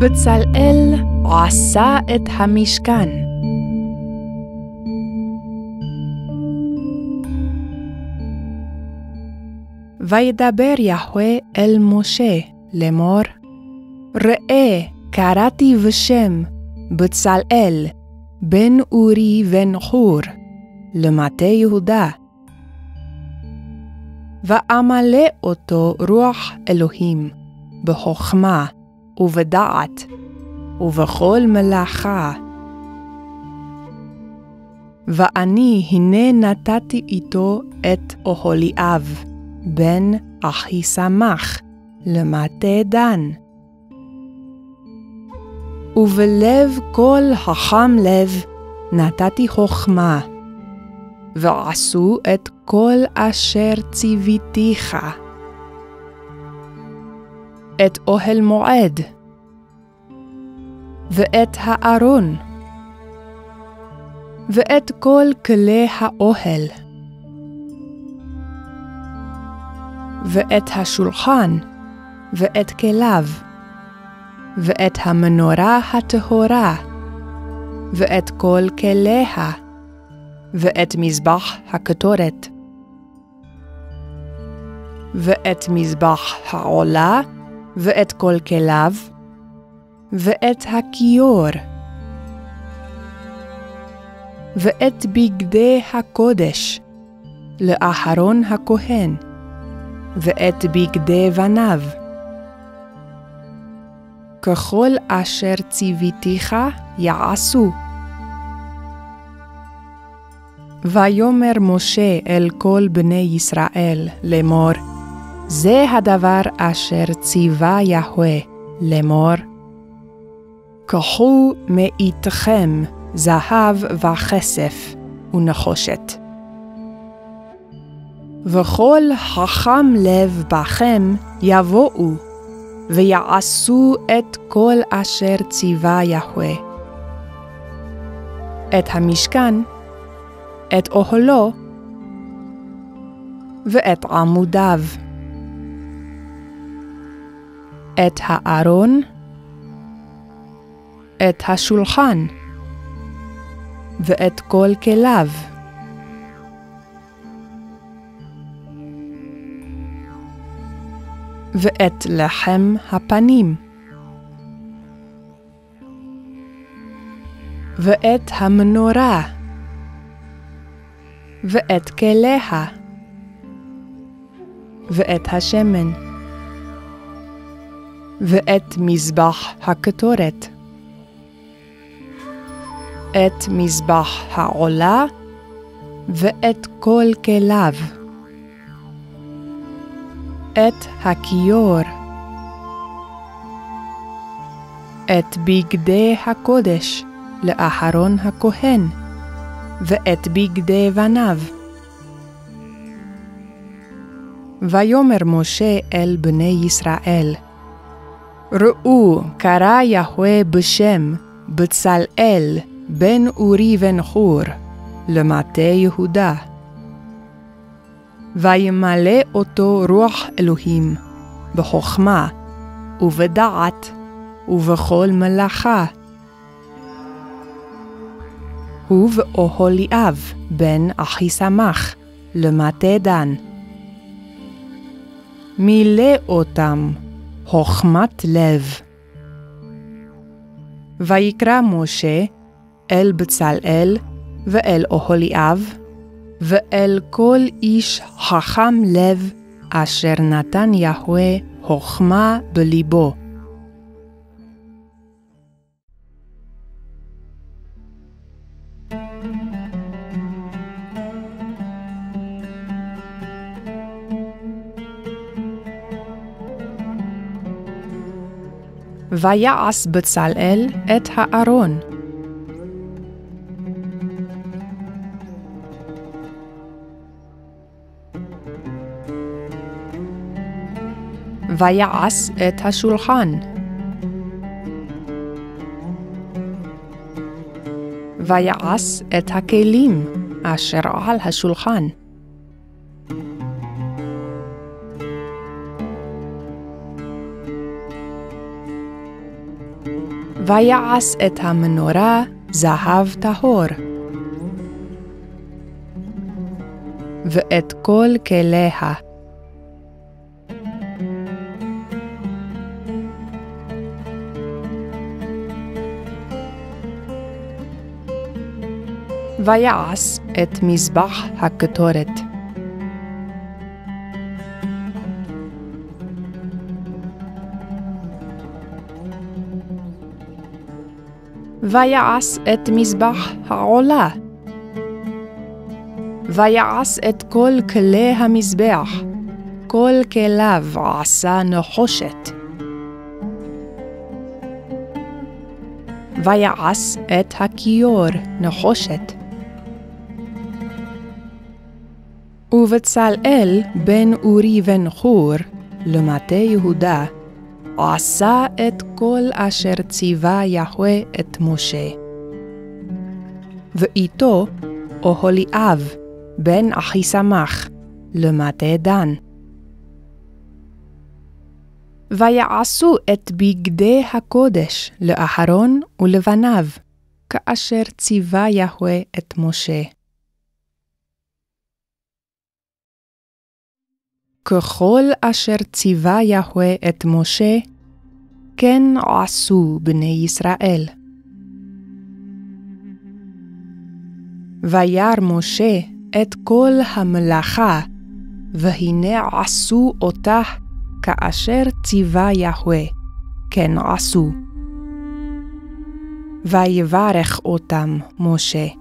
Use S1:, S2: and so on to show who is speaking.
S1: בצלאל עשה את המשכן. וידבר יהוה אל משה לאמור, ראה קראתי בשם בצלאל, בן אורי בן חור, למטה יהודה. ואמלא אותו רוח אלוהים, בחוכמה ובדעת, ובכל מלאכה. ואני הנה נתתי איתו את אוהליאב, בן אחיסמך, למטה דן. ובלב כל החם לב נתתי חוכמה, ועשו את כל אשר ציוויתיך. את אוהל מועד, ואת הארון, ואת כל כלי האוהל, ואת השולחן, ואת כליו, ואת המנורה הטהורה, ואת כל כליה, ואת מזבח הקטורת, ואת מזבח העולה, ואת כל כליו, ואת הכיור, ואת בגדי הקודש, לאחרון הכהן, ואת בגדי בניו. ככל אשר ציוויתיך יעשו. ויאמר משה אל כל בני ישראל לאמור, זה הדבר אשר ציווה יהוה לאמור, קחו מאיתכם זהב וכסף ונחושת. וכל חכם לב בכם יבואו, ויעשו את כל אשר ציווה יהוה. את המשכן, את אוהלו, ואת עמודיו. את הארון, את השולחן, ואת כל כליו. ואת לחם הפנים. ואת המנורה. ואת כליה. ואת השמן. ואת מזבח הקטורת. את מזבח העולה ואת כל כליו. את הכיור. את בגדי הקודש לאחרון הכהן, ואת בגדי בניו. ויאמר משה אל בני ישראל, ראו, קרא יהוה בשם בצלאל, בן אורי בן חור, למטה יהודה. וימלא אותו רוח אלוהים, בחוכמה, ובדעת, ובכל מלאכה. הוא ואוהליאב, בן אחיסמך, למטה דן. מילא אותם חוכמת לב. ויקרא משה אל בצלאל ואל אוהליאב, ואל כל איש חכם לב אשר נתן יהוה חוכמה בליבו. ויעש בצלאל את הארון. ויעש את השולחן. ויעש את הכלים אשר על השולחן. ויעש את המנורה זהב טהור. ואת כל כליה. ויעש את מזבח הקטורת. ויעש את מזבח העולה. ויעש את כל כלי המזבח, כל כליו עשה נחושת. ויעש את הכיור נחושת. ובצלאל בן אורי בן חור, למטה יהודה, עשה את כל אשר ציווה יהוה את משה. ואיתו אוהליאב, בן אחיסמך, למטה דן. ויעשו את בגדי הקודש לאהרון ולבניו, כאשר ציווה יהוה את משה. ככל אשר ציווה יהוה את משה, כן עשו בני ישראל. וירא משה את כל המלאכה, והנה עשו אותה כאשר ציווה יהוה, כן עשו. ויברך אותם משה.